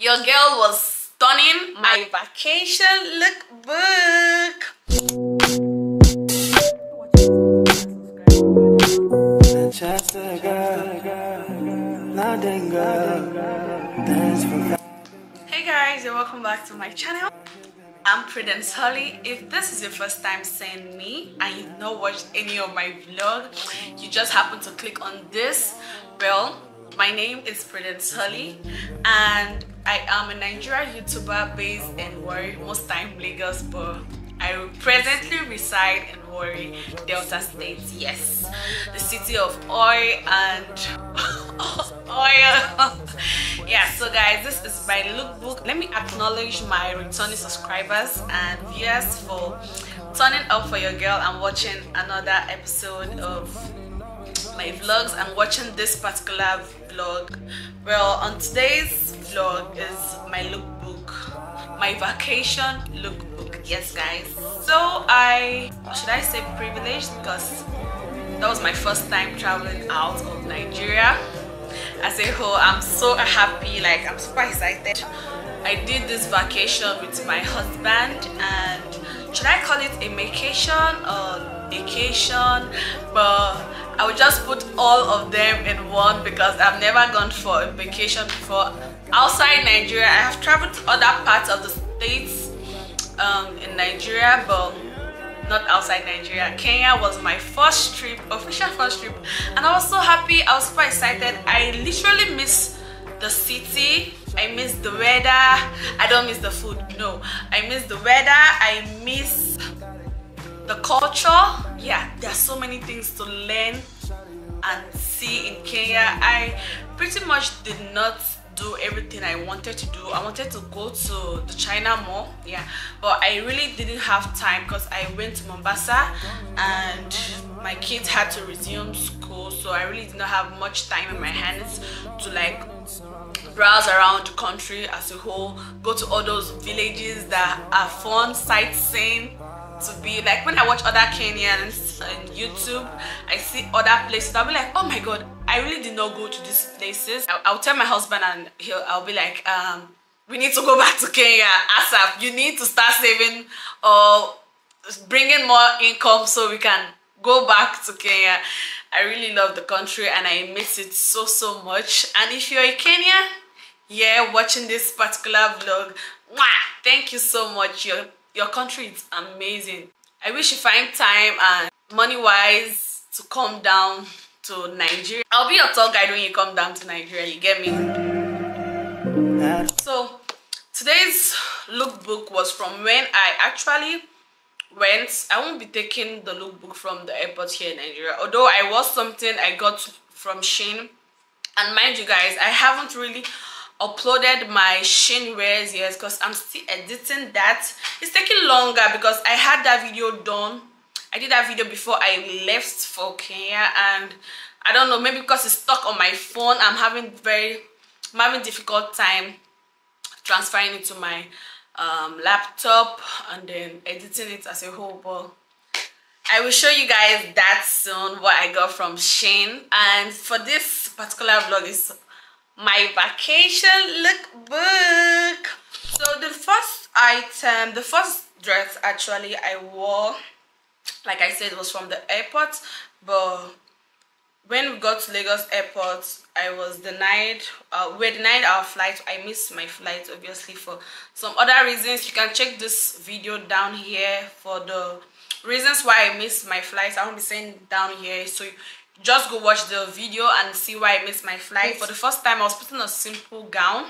your girl was stunning. My vacation lookbook. Manchester girl, London girl, dance for hey guys and welcome back to my channel. I'm prudence holly. If this is your first time seeing me and you've not watched any of my vlog you just happen to click on this well my name is prudence holly and i am a nigerian youtuber based in Warri, most time lagos but I presently reside in Warri, Delta State. Yes, the city of oil and oil. yeah, so guys, this is my lookbook. Let me acknowledge my returning subscribers and viewers for turning up for your girl and watching another episode of my vlogs and watching this particular vlog. Well, on today's vlog is my lookbook, my vacation lookbook. Yes guys. So i should i say privileged because that was my first time traveling out of nigeria. As a whole i'm so happy like i'm super excited. I did this vacation with my husband and should i call it a vacation or vacation? But i would just put all of them in one because i've never gone for a vacation before outside nigeria i have traveled to other parts of the states um, in Nigeria, but not outside Nigeria. Kenya was my first trip, official first trip, and I was so happy. I was super excited. I literally miss the city. I miss the weather. I don't miss the food. No, I miss the weather. I miss the culture. Yeah, there are so many things to learn and see in Kenya. I pretty much did not do everything I wanted to do. I wanted to go to the China Mall, yeah, but I really didn't have time because I went to Mombasa and my kids had to resume school, so I really did not have much time in my hands to like browse around the country as a whole, go to all those villages that are fun sightseeing to be like when I watch other Kenyans on YouTube, I see other places. I'll be like, oh my god, I really did not go to these places. I'll, I'll tell my husband and he'll I'll be like, um, we need to go back to Kenya. ASAP, you need to start saving or bringing more income so we can go back to Kenya. I really love the country and I miss it so so much. And if you're in Kenya, yeah, watching this particular vlog, mwah, thank you so much. You're your country is amazing. I wish you find time and money wise to come down to nigeria. I'll be your tour guide when you come down to nigeria you get me? So today's lookbook was from when i actually went i won't be taking the lookbook from the airport here in nigeria although i was something i got from Shein. And mind you guys i haven't really uploaded my Shein wears yes because i'm still editing that. It's taking longer because i had that video done. I did that video before i left for kenya and i don't know maybe because it's stuck on my phone i'm having very i'm having difficult time transferring it to my um, laptop and then editing it as a whole but I will show you guys that soon what I got from Shein and for this particular vlog is my vacation lookbook. So the first item the first dress actually i wore like i said was from the airport but when we got to lagos airport i was denied uh, we denied our flight. I missed my flight obviously for some other reasons. You can check this video down here for the reasons why i missed my flight i won't be saying down here so just go watch the video and see why I missed my flight. For the first time, I was putting a simple gown.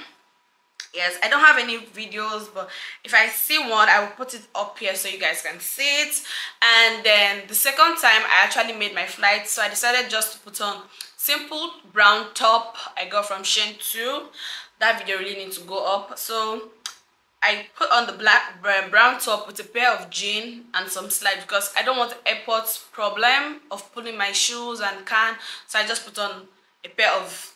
Yes, I don't have any videos, but if I see one, I will put it up here so you guys can see it. And then the second time, I actually made my flight, so I decided just to put on simple brown top I got from Shein too. That video really needs to go up. So I put on the black um, brown top with a pair of jeans and some slides because I don't want the airport problem of pulling my shoes and can. So I just put on a pair of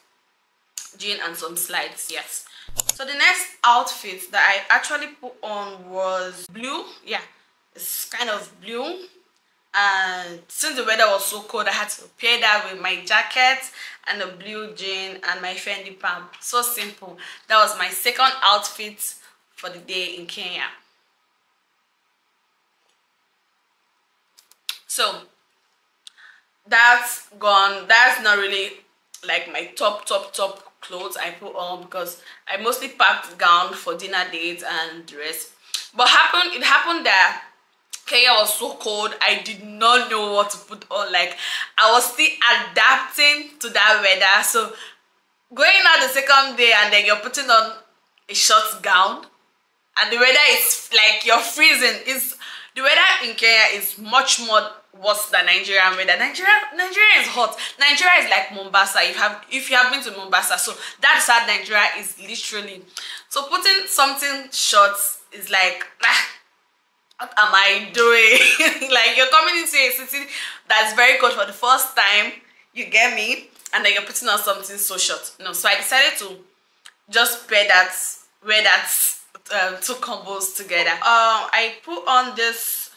jeans and some slides yes. So the next outfit that I actually put on was blue. Yeah it's kind of blue. And since the weather was so cold i had to pair that with my jacket and a blue jean and my fendi palm so simple. That was my second outfit for the day in kenya so that's gone that's not really like my top top top clothes i put on because i mostly packed gown for dinner dates and dress but happened it happened that Kenya was so cold. I did not know what to put on. Like I was still adapting to that weather. So going out the second day and then you're putting on a short gown and the weather is like you're freezing. Is the weather in Kenya is much more worse than Nigerian weather. Nigeria Nigeria is hot. Nigeria is like Mombasa. You have if you have been to Mombasa, so that's how Nigeria is literally. So putting something short is like ah, what am I doing? like you're coming into a city that's very cold for the first time, you get me? And then you're putting on something so short. No, so I decided to just pair that, wear that um, two combos together. Um, I put on this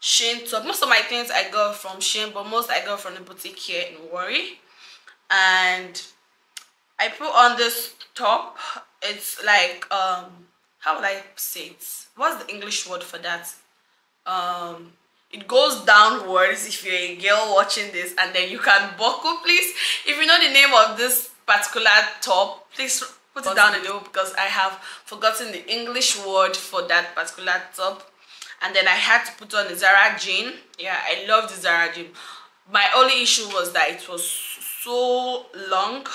Shein top. Most of my things I got from Shein, but most I got from the boutique here in Warri And I put on this top. It's like um how would I say it? What's the English word for that? Um, it goes downwards if you're a girl watching this and then you can buckle please if you know the name of this particular top please put it down below because i have forgotten the english word for that particular top. And then i had to put on the zara jean. Yeah i love the zara jean. My only issue was that it was so long.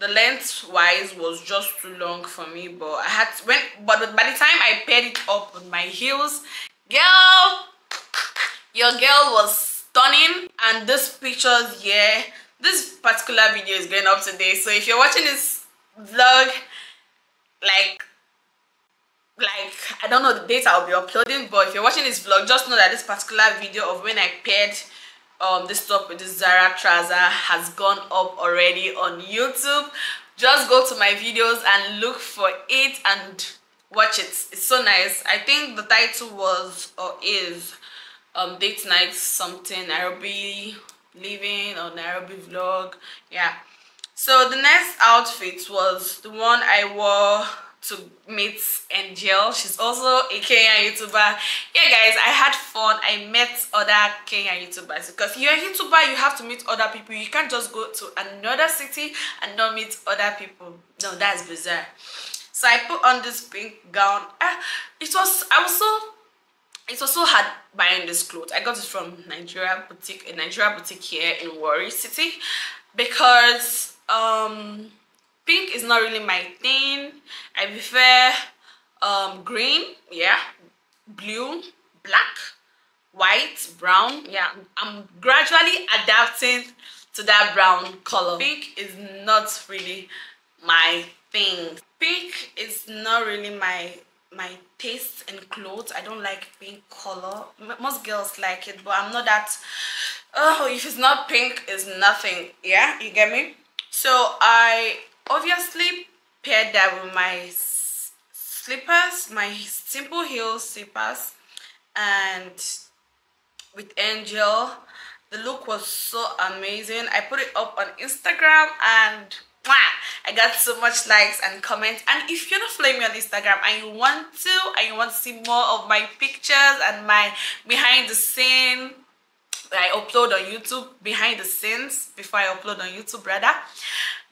The length wise was just too long for me but i had to, when but by the time i paired it up with my heels girl your girl was stunning. And this pictures yeah this particular video is going up today. So if you're watching this vlog like like i don't know the date i'll be uploading but if you're watching this vlog just know that this particular video of when i paired um this top with this zara trouser has gone up already on youtube. Just go to my videos and look for it and watch it. It's so nice. I think the title was or is um date night something nairobi living or nairobi vlog. Yeah so the next outfit was the one i wore to meet Angel. She's also a Kenyan YouTuber. Yeah, guys, I had fun. I met other Kenyan YouTubers because you're a YouTuber, you have to meet other people. You can't just go to another city and not meet other people. No, that's bizarre. So I put on this pink gown. Ah, it was, I was so it was so hard buying this clothes i got it from nigeria boutique a nigeria boutique here in warri city because um pink is not really my thing. I prefer um green yeah. Blue black white brown yeah. I'm gradually adapting to that brown color. Pink is not really my thing. Pink is not really my my taste in clothes. I don't like pink color. Most girls like it but i'm not that oh if it's not pink it's nothing. Yeah you get me so i obviously paired that with my slippers my simple heel slippers and with angel. The look was so amazing. I put it up on instagram and I got so much likes and comments. And if you're not following me on Instagram and you want to and you want to see more of my pictures and my behind the scene I upload on YouTube behind the scenes before I upload on YouTube rather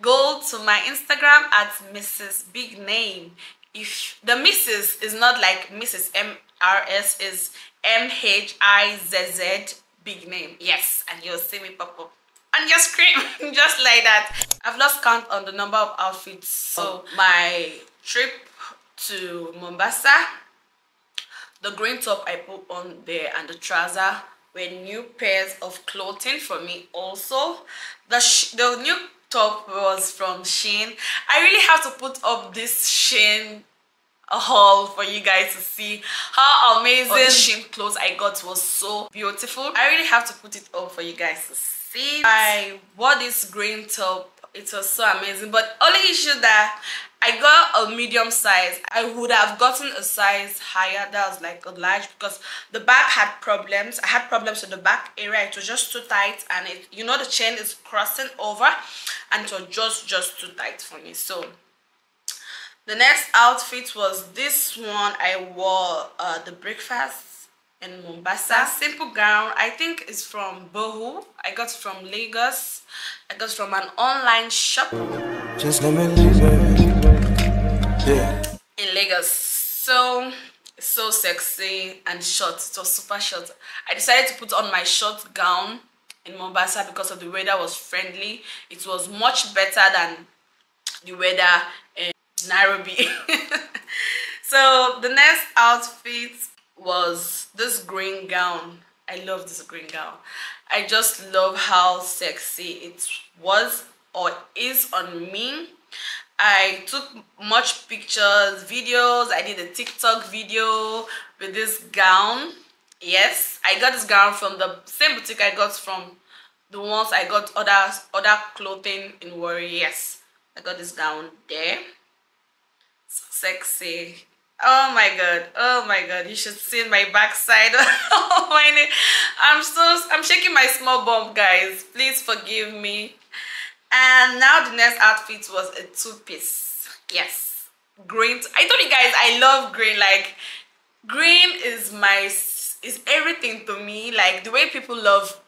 go to my Instagram at Mrs. Big Name if the Mrs. is not like Mrs. MRS is M-H-I-Z-Z big name yes and you'll see me pop up and just scream just like that i've lost count on the number of outfits so oh. my trip to mombasa the green top i put on there and the trouser were new pairs of clothing for me also the the new top was from Shein. I really have to put up this Shein haul for you guys to see how amazing the Shein clothes I got was so beautiful. I really have to put it up for you guys to see i wore this green top it was so amazing but only issue that I got a medium size. I would have gotten a size higher. That was like a large because the back had problems. I had problems with the back area. It was just too tight and it, you know, the chain is crossing over and it was just, just too tight for me. So the next outfit was this one. I wore uh, the breakfast in Mombasa. Simple gown. I think it's from Boho. I got from Lagos. I got from an online shop. Just let me leave it. Yeah. in Lagos. So so sexy and short. It was super short. I decided to put on my short gown in Mombasa because of the weather was friendly. It was much better than the weather in Nairobi. so the next outfit was this green gown. I love this green gown. I just love how sexy it was or is on me. I took much pictures, videos. I did a TikTok video with this gown. Yes, I got this gown from the same boutique I got from the ones I got other other clothing in Warri. Yes, I got this gown there. So sexy. Oh my god. Oh my god. You should see my backside. oh my I'm so I'm shaking my small bump, guys. Please forgive me. And now the next outfit was a two-piece. Yes. Green. I told you guys i love green. Like green is my is everything to me. Like the way people love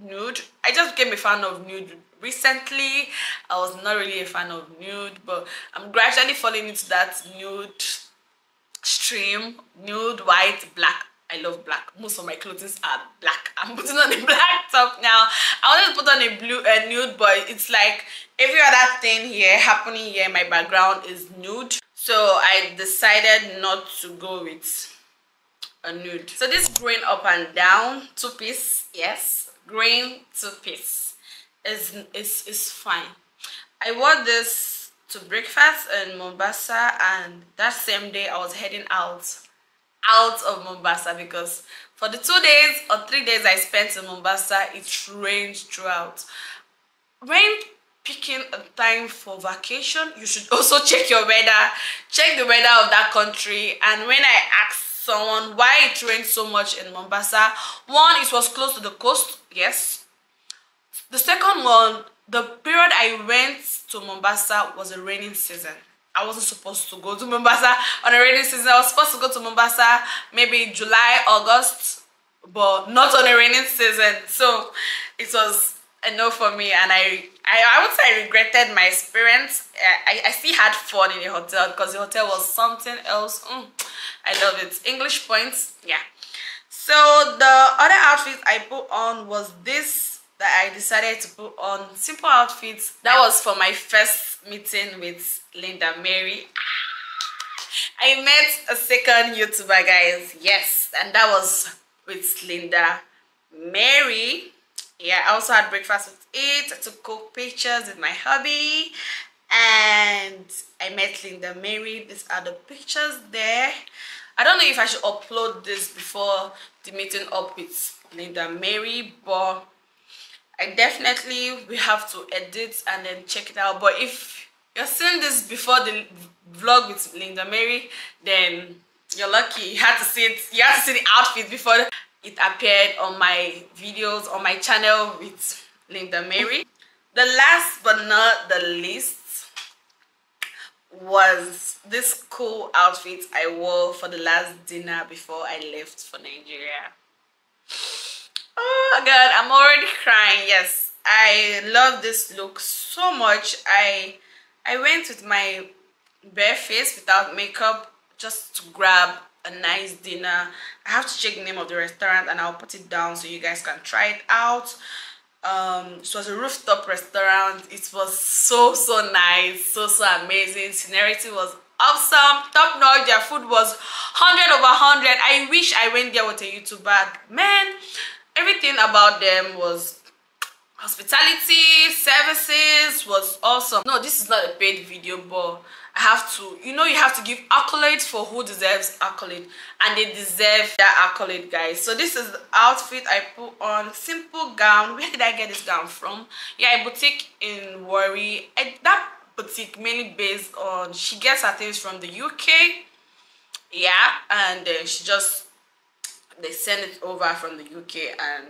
nude. I just became a fan of nude recently. I was not really a fan of nude but i'm gradually falling into that nude stream nude white black I love black. Most of my clothes are black. I'm putting on a black top now. I wanted to put on a blue, a nude, but it's like every other thing here happening here. My background is nude, so I decided not to go with a nude. So this green up and down two piece, yes, green two piece is is is fine. I wore this to breakfast in Mombasa, and that same day I was heading out out of Mombasa because for the two days or three days I spent in Mombasa, it rained throughout. Rain picking a time for vacation, you should also check your weather, check the weather of that country. And when I asked someone why it rained so much in Mombasa, one, it was close to the coast, yes. The second one, the period I went to Mombasa was a raining season. I wasn't supposed to go to Mombasa on a rainy season. I was supposed to go to Mombasa maybe July, August, but not on a rainy season. So it was a no for me, and I I, I would say I regretted my experience. I, I still had fun in the hotel because the hotel was something else. Mm, I love it. English points, yeah. So the other outfit I put on was this that I decided to put on simple outfits. That was for my first meeting with Linda Mary. I met a second YouTuber, guys. Yes, and that was with Linda Mary. Yeah, I also had breakfast with it. I took cool pictures with my hubby. And I met Linda Mary. These are the pictures there. I don't know if I should upload this before the meeting up with Linda Mary, but I definitely we have to edit and then check it out. But if you're seeing this before the vlog with Linda Mary, then you're lucky. You had to see it. You had to see the outfit before it appeared on my videos on my channel with Linda Mary. The last but not the least was this cool outfit I wore for the last dinner before I left for Nigeria oh god i'm already crying. Yes i love this look so much. I i went with my bare face without makeup just to grab a nice dinner. I have to check the name of the restaurant and i'll put it down so you guys can try it out. Um it was a rooftop restaurant it was so so nice so so amazing. Scenery was awesome. Top notch their food was 100 over 100 i wish i went there with a youtuber. Man everything about them was hospitality services was awesome. No this is not a paid video but i have to you know you have to give accolades for who deserves accolade. And they deserve that accolade guys. So this is the outfit i put on. Simple gown. Where did i get this gown from? Yeah a boutique in Warri eh, that boutique mainly based on she gets her things from the uk yeah and she just they send it over from the uk and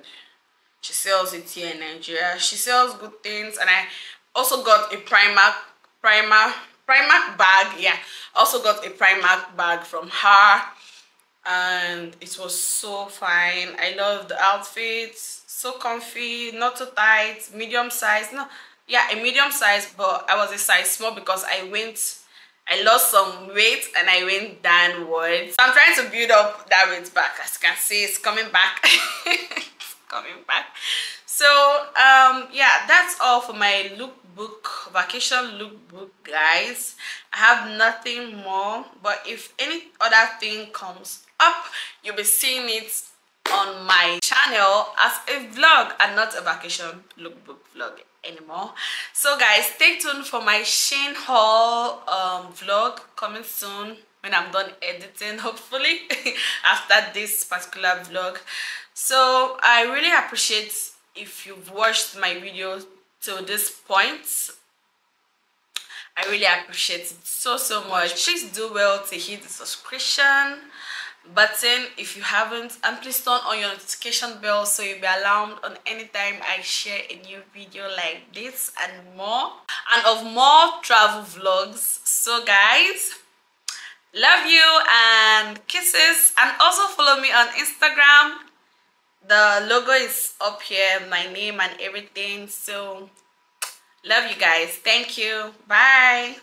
she sells it here in nigeria. She sells good things and i also got a primark primer primark bag yeah. Also got a primark bag from her and it was so fine. I love the outfits. So comfy not too tight medium size no yeah a medium size but i was a size small because i went i lost some weight and i went downwards. So i'm trying to build up that weight back. As you can see it's coming back. It's coming back. So um yeah that's all for my lookbook vacation lookbook guys. I have nothing more but if any other thing comes up you'll be seeing it on my channel as a vlog and not a vacation lookbook vlog anymore. So guys stay tuned for my Shein haul um, vlog coming soon when I'm done editing hopefully after this particular vlog. So I really appreciate if you've watched my video to this point. I really appreciate it so so much. Please do well to hit the subscription button if you haven't and please turn on your notification bell so you'll be alarmed on anytime i share a new video like this and more. And of more travel vlogs. So guys love you and kisses. And also follow me on instagram. The logo is up here my name and everything. So love you guys. Thank you. Bye